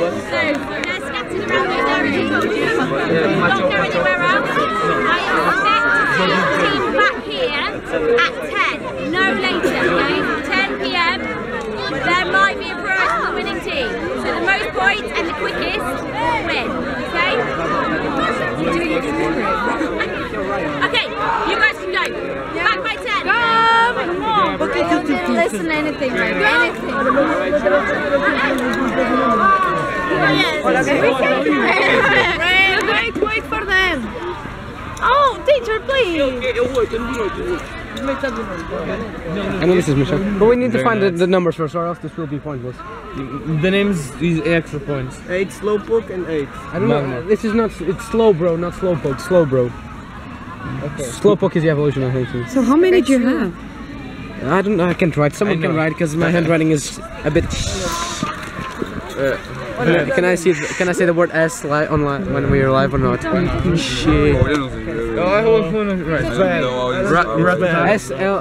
they're scattered around these areas. Don't go anywhere else. I expect team back here at 10, no later, okay? 10 p.m. There might be a prize for the winning team. So the most points and the quickest win, okay? okay, you guys can go. Back by 10. Okay, don't listen to anything, right? Anything. Wait, wait, wait for them. Oh, teacher, please. I know this is Michelle. But we need to find the, the numbers first, or else this will be pointless. The names is extra points. Eight slowpoke and eight. I don't know. This is not. It's Slowbro, not slowpoke. Slowbro. Okay. Slowpoke is the evolution, I think. So how many do you have? I don't know. I can't write. Someone can write because my handwriting is a bit. Uh, Can I, can I see? Can I say the word S li- on li- when we are live or not? Shit. I have one right. Ra- Ratha. S L.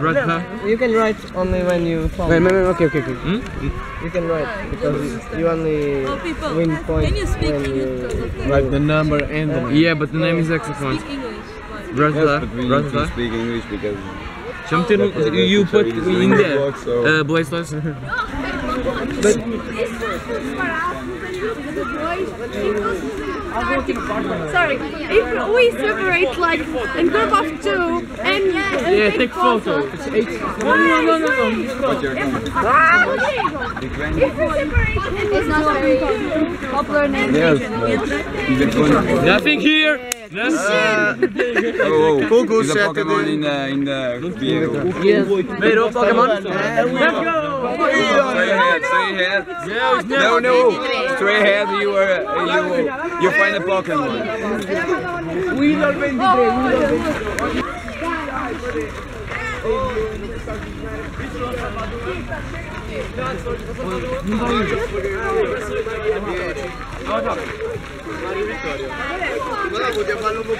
You can write only when you fall. Wait, wait, wait, okay, okay, okay. You can write because you only win points when you Right, the number and the Yeah, but the name is extra points. Ratha. But we need to speak English because Something you put in there. Uh, Blaze Lights. Sorry, if we separate like in group of two and, and Yeah, take photo. It's eight. No, no, no, no, no. if we separate It's not very popular name. Nothing here. Yes. Oh, oh. Google Is a Pokemon in the in the vehicle. Wait, oh, Pokemon? Straight ahead, straight ahead. No, no, straight ahead. You are you you find a Pokemon. Mario Vittorio ma la vogliamo farlo con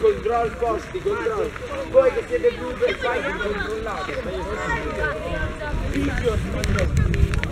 control costi control voi che siete blu per fare controllate video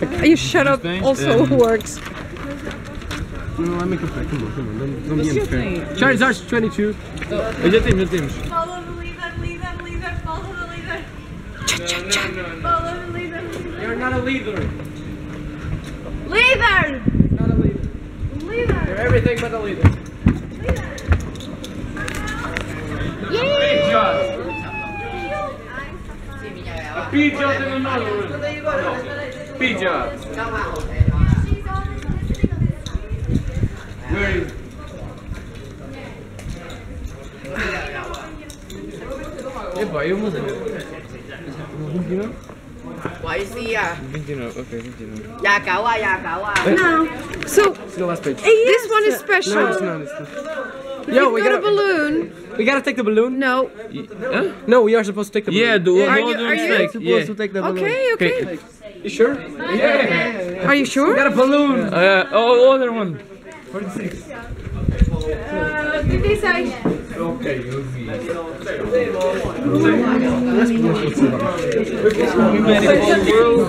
You shut up also works. No, let me compare. Come on, come on. Don't, don't be unfair. Charizard's 22. já temos, já temos. Follow the leader, leader, leader, follow the leader. Follow the leader. You're not a leader. Leader! Not a leader. Leader! You're everything but a leader. Pizza tem um B jobs. Where is Yeah, but you must have. What is the uh? Vintinov, okay, Vintinov. Yagawa, Yagawa. No. So, the last page. This one is special. No, it's not. It's not. Yo, We've we got, got a balloon. We gotta take the balloon. No. Y huh? No, we are supposed to take the balloon. Yeah, the yeah. Are you, are you? supposed yeah. to take the balloon. Okay, okay. okay. You sure? Yeah. Are you sure? Got a balloon. Uh, oh, other one. Forty-six. Did they say? Okay, you'll be.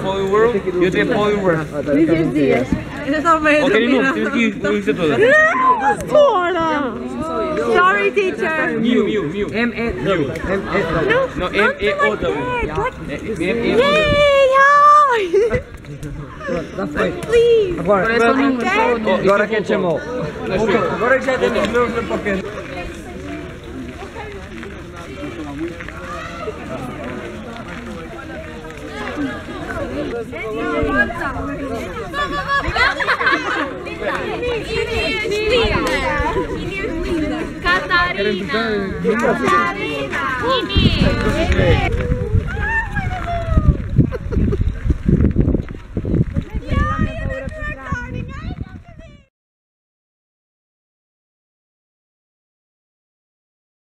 Poliwhirl. Eu tenho Poliwhirl. Ok, de novo, temos que ir temos que ir toda. Sorry, teacher. Mil, mil, mil. M E mil. No, M E O W. M Ai! Já foi. Please. Agora, agora, agora quem chamou? Agora já temos nomes na pocket. Catarina! Catarina! Catarina!